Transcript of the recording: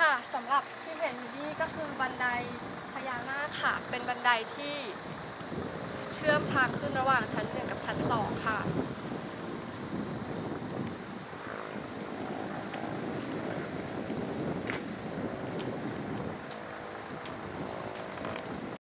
ค่ะสำหรับที่เห็นอยู่นี่ก็คือบันไดพญานาคค่ะ เป็นบันไดที่เชื่อมทางขึ้นระหว่างชั้นหนึ่งกับชั้นสองค่ะ